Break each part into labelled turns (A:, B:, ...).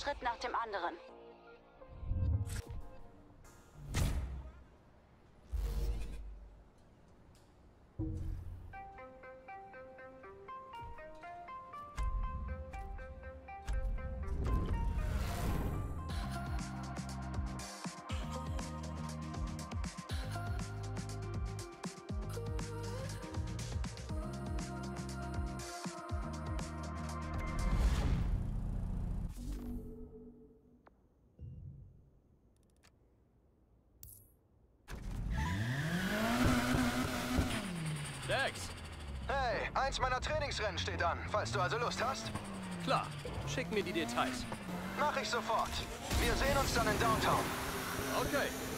A: Schritt nach dem anderen.
B: Eins meiner Trainingsrennen steht an, falls du also Lust hast.
C: klar. Schick mir die Details.
B: Mach ich sofort. Wir sehen uns dann in Downtown.
C: Okay.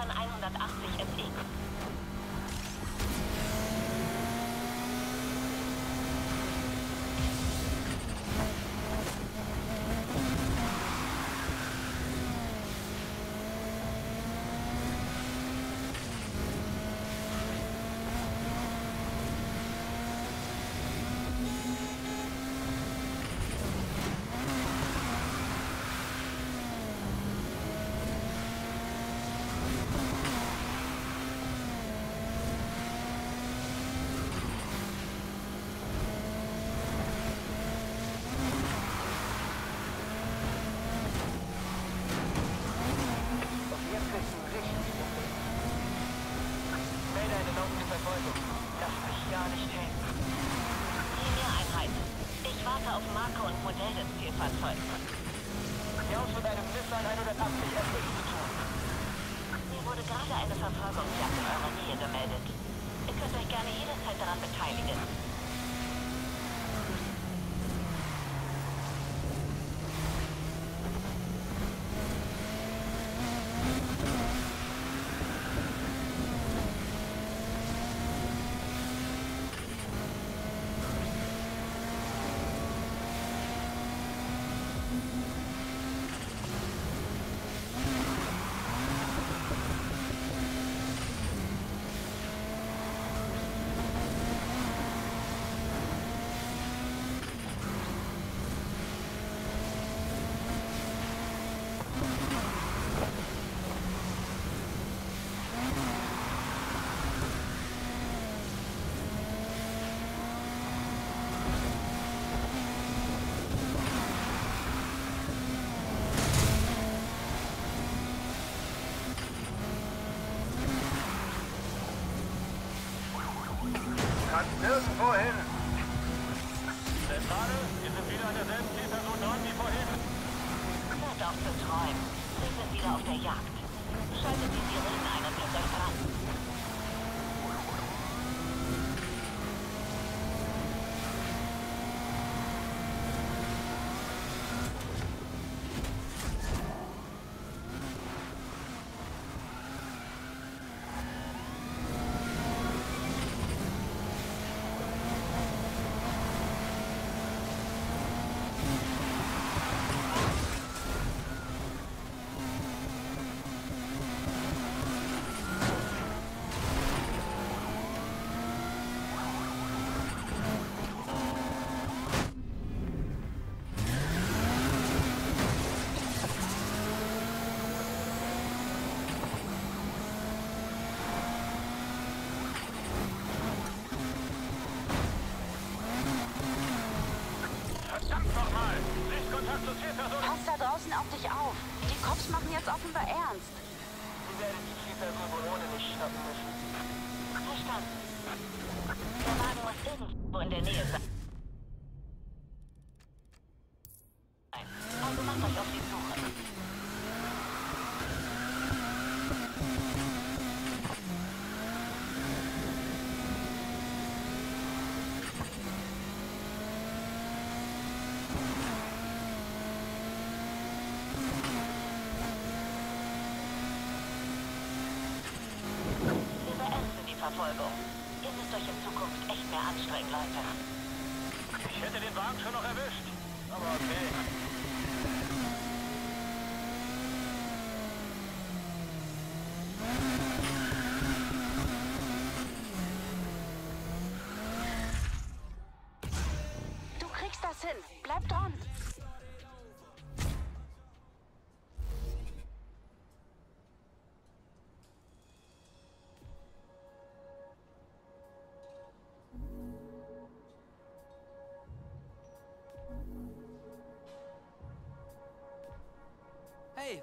A: Metern 100. Modell des Zielfahrzeugs.
D: Wir haben es mit einem Nissan 180 SX zu tun.
A: Mir wurde gerade eine Verfolgungsjagd in eurer Nähe gemeldet. Just go ahead in der Nähe sein. Also macht euch auf die Suche. Verfolgung. Ihr müsst euch in Zukunft mehr anstrengen, Leute.
D: Ich hätte den Wagen schon noch erwischt. Aber okay.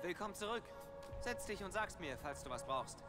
E: Willkommen zurück. Setz dich und sag's mir, falls du was brauchst.